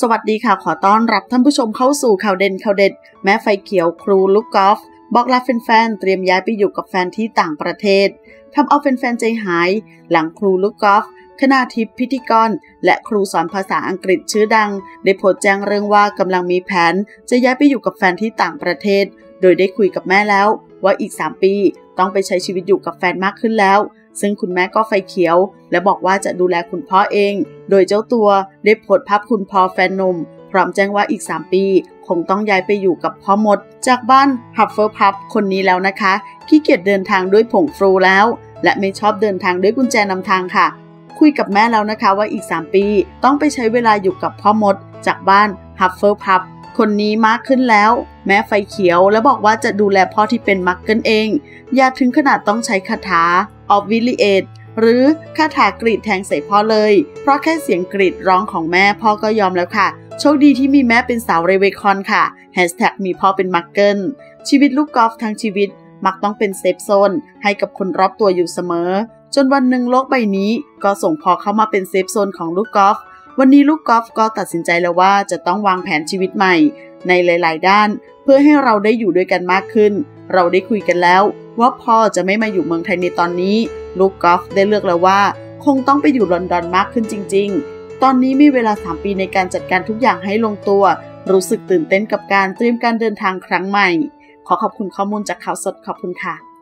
สวัสดีค่ะ ขอต้อนรับท่านผู้ชมเข้าสู่ข่าวเด่นข่าวเด็ด แม้ไฟเขียวครูลูกกอล์ฟบอกลาแฟนๆเตรียมย้ายไปอยู่กับแฟนที่ต่างประเทศทำเอาแฟนๆใจหาย หลังครูลูกกอล์ฟคณาทิพย์พิธีกร และครูสอนภาษาอังกฤษชื่อดัง ได้โพสต์แจ้งเรื่องว่ากำลังมีแผน จะย้ายไปอยู่กับแฟนที่ต่างประเทศ โดยได้คุยกับแม่แล้ว ว่าอีก 3 ปี ต้องไปใช้ชีวิตอยู่กับแฟนมากขึ้นแล้ว ซึ่งคุณแม่ก็ไฟเขียว และบอกว่าจะดูแลคุณพ่อเอง โดยเจ้าตัวได้โพสต์ภาพคุณพ่อแฟนหนุ่มพร้อมแจ้งว่าอีก 3 ปี คงต้องย้ายไปอยู่กับพ่อมด จากบ้าน Hufflepuff คนนี้แล้วนะคะขี้เกียจเดินทางด้วยผง Floo แล้ว และไม่ชอบเดินทางด้วยกุญแจนำทางค่ะ คุยกับแม่แล้วนะคะว่าอีก 3 ปี ต้องไปใช้เวลาอยู่กับพ่อมด จากบ้าน Hufflepuff คนนี้มากขึ้นแล้ว แม่ไฟเขียวและบอกว่าจะดูแลพ่อที่เป็นมักเกิลเอง อย่าถึงขนาดต้องใช้คาถา Obliviate หรือคาถากรีดแทงใส่พ่อเลย เพราะแค่เสียงกรีดร้องของแม่พ่อก็ยอมแล้วค่ะ โชคดีที่มีแม่เป็นสาว Ravenclaw ค่ะแฮชแท็กมีพ่อเป็นมักเกิลชีวิตลูกกอล์ฟทั้งชีวิต มักต้องเป็น safe zone ให้กับคนรอบตัวอยู่เสมอ จนวันหนึ่งโลกใบนี้ ก็ส่งพ่อเข้ามาเป็น safe zone ของลูกกอล์ฟวันนี้ลูกกอล์ฟก็ตัดสินใจแล้วว่าจะต้องวางแผนชีวิตใหม่ ในหลาย ๆ ด้าน เพื่อให้เราได้อยู่ด้วยกันมากขึ้น เราได้คุยกันแล้ว ว่าพ่อจะไม่มาอยู่เมืองไทยในตอนนี้ ลูกกอล์ฟได้เลือกแล้วว่า คงต้องไปอยู่ลอนดอนมากขึ้นจริง ๆ ตอนนี้มีเวลา 3 ปีในการจัดการทุกอย่างให้ลงตัว รู้สึกตื่นเต้นกับการเตรียมการเดินทางครั้งใหม่ ขอขอบคุณข้อมูลจากข่าวสดขอบคุณค่ะ